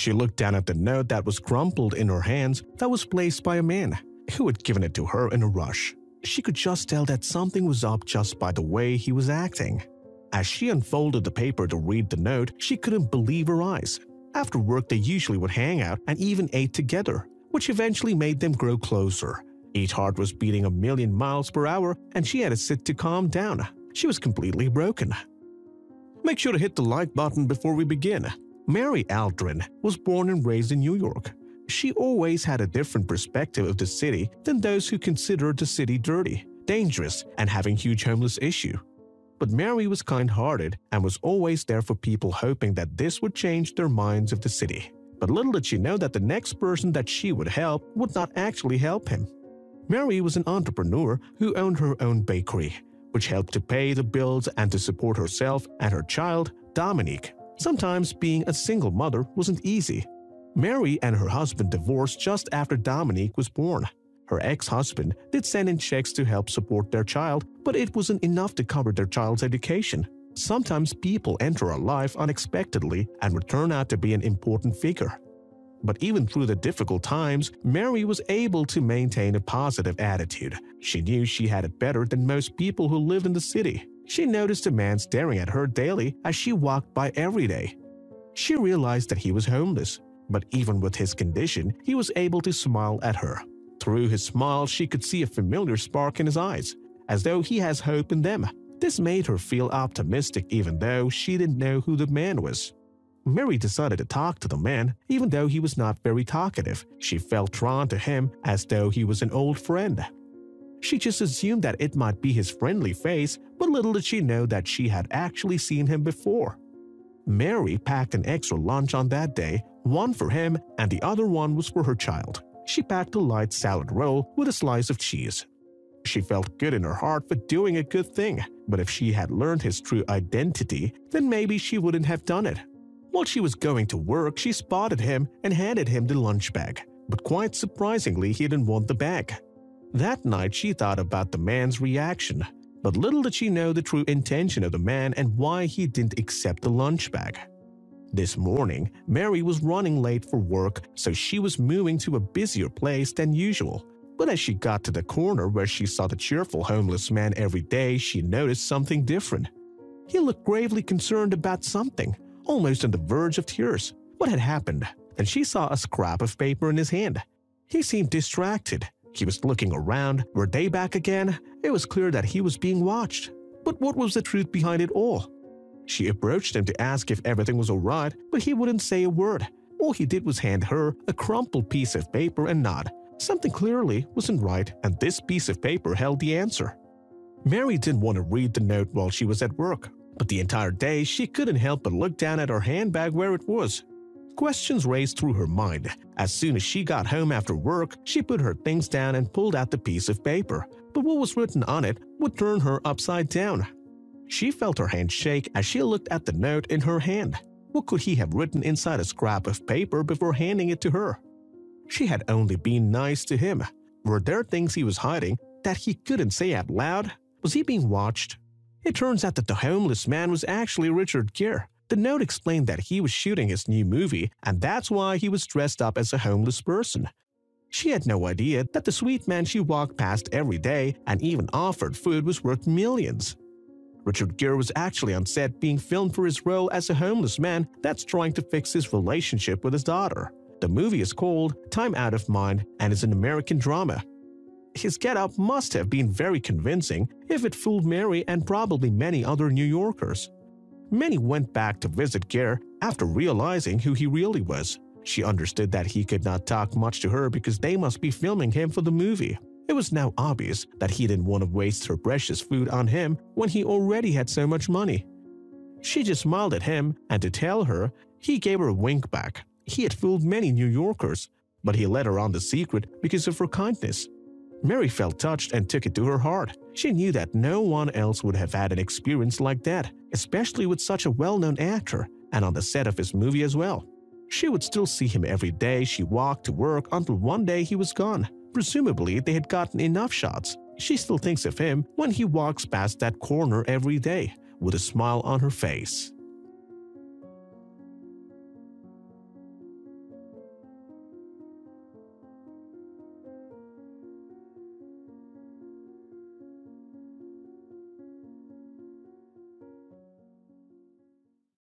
She looked down at the note that was crumpled in her hands that was placed by a man who had given it to her in a rush. She could just tell that something was up just by the way he was acting. As she unfolded the paper to read the note, she couldn't believe her eyes. After work, they usually would hang out and even ate together, which eventually made them grow closer. Each heart was beating a million miles per hour, and she had to sit to calm down. She was completely broken. Make sure to hit the like button before we begin. Mary Aldrin was born and raised in New York. She always had a different perspective of the city than those who considered the city dirty, dangerous, and having huge homeless issue. But Mary was kind-hearted and was always there for people hoping that this would change their minds of the city. But little did she know that the next person that she would help would not actually help him. Mary was an entrepreneur who owned her own bakery, which helped to pay the bills and to support herself and her child, Dominique. Sometimes being a single mother wasn't easy. Mary and her husband divorced just after Dominique was born. Her ex-husband did send in checks to help support their child, but it wasn't enough to cover their child's education. Sometimes people enter our life unexpectedly and would turn out to be an important figure. But even through the difficult times, Mary was able to maintain a positive attitude. She knew she had it better than most people who lived in the city. She noticed a man staring at her daily as she walked by every day. She realized that he was homeless, but even with his condition, he was able to smile at her. Through his smile, she could see a familiar spark in his eyes, as though he has hope in them. This made her feel optimistic even though she didn't know who the man was. Mary decided to talk to the man, even though he was not very talkative. She felt drawn to him as though he was an old friend. She just assumed that it might be his friendly face, but little did she know that she had actually seen him before. Mary packed an extra lunch on that day, one for him and the other one was for her child. She packed a light salad roll with a slice of cheese. She felt good in her heart for doing a good thing, but if she had learned his true identity, then maybe she wouldn't have done it. While she was going to work, she spotted him and handed him the lunch bag, but quite surprisingly, he didn't want the bag. That night, she thought about the man's reaction, but little did she know the true intention of the man and why he didn't accept the lunch bag. This morning, Mary was running late for work, so she was moving to a busier place than usual. But as she got to the corner where she saw the cheerful homeless man every day, she noticed something different. He looked gravely concerned about something, almost on the verge of tears. What had happened? Then she saw a scrap of paper in his hand. He seemed distracted. He was looking around. Were they back again? It was clear that he was being watched. But what was the truth behind it all? She approached him to ask if everything was alright, but he wouldn't say a word. All he did was hand her a crumpled piece of paper and nod. Something clearly wasn't right, and this piece of paper held the answer. Mary didn't want to read the note while she was at work, but the entire day she couldn't help but look down at her handbag where it was. Questions raced through her mind. As soon as she got home after work, she put her things down and pulled out the piece of paper. But what was written on it would turn her upside down. She felt her hand shake as she looked at the note in her hand. What could he have written inside a scrap of paper before handing it to her? She had only been nice to him. Were there things he was hiding that he couldn't say out loud? Was he being watched? It turns out that the homeless man was actually Richard Gere, the note explained that he was shooting his new movie and that's why he was dressed up as a homeless person. She had no idea that the sweet man she walked past every day and even offered food was worth millions. Richard Gere was actually on set being filmed for his role as a homeless man that's trying to fix his relationship with his daughter. The movie is called Time Out of Mind and is an American drama. His getup must have been very convincing if it fooled Mary and probably many other New Yorkers. Mary went back to visit Gere after realizing who he really was. She understood that he could not talk much to her because they must be filming him for the movie. It was now obvious that he didn't want to waste her precious food on him when he already had so much money. She just smiled at him, and to tell her, he gave her a wink back. He had fooled many New Yorkers, but he let her on the secret because of her kindness. Mary felt touched and took it to her heart. She knew that no one else would have had an experience like that, especially with such a well-known actor and on the set of his movie as well. She would still see him every day she walked to work until one day he was gone. Presumably, they had gotten enough shots. She still thinks of him when he walks past that corner every day with a smile on her face.